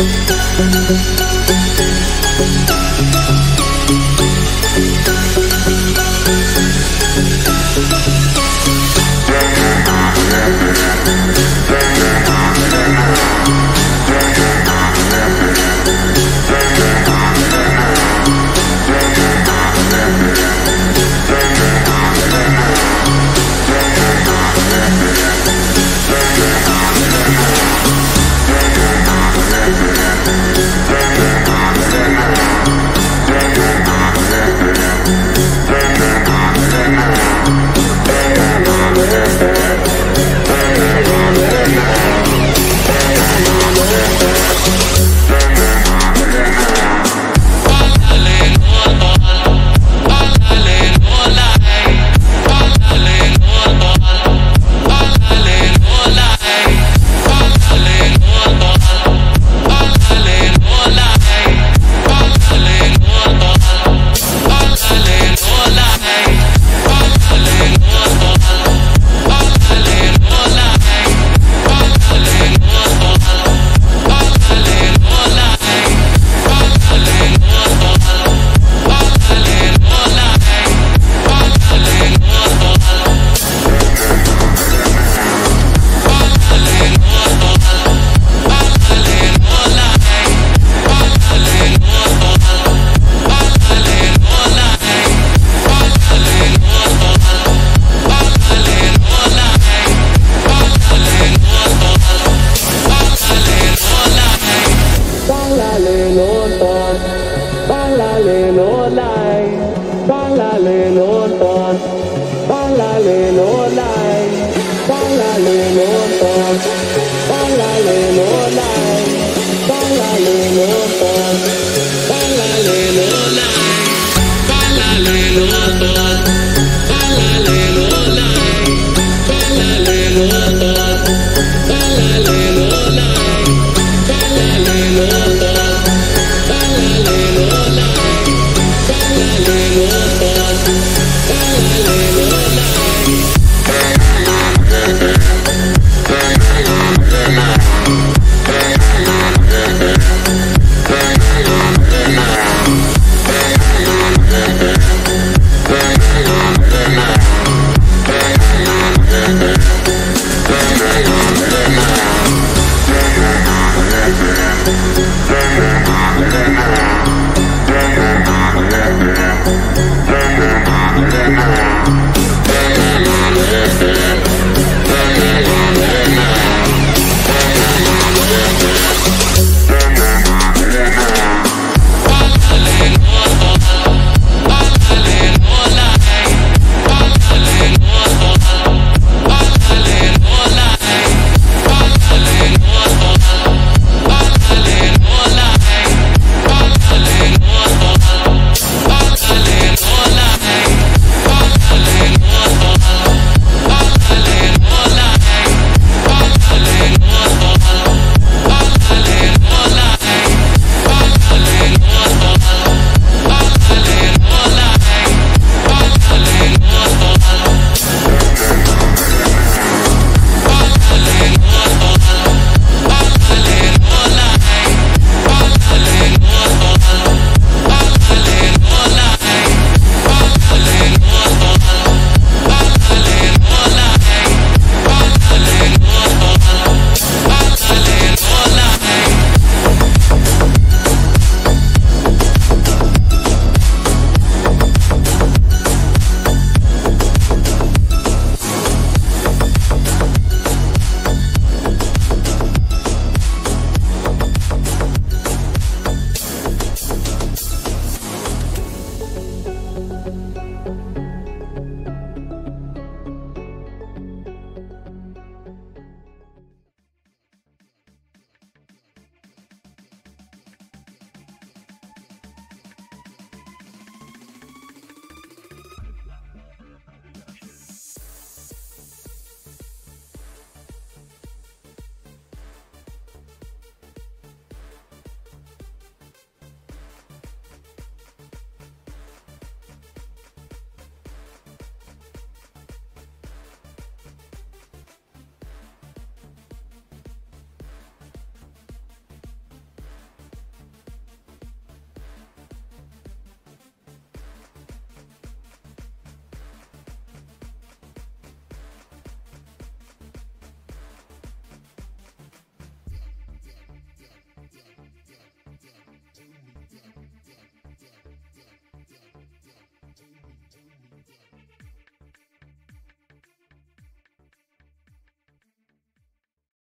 Thank you. Música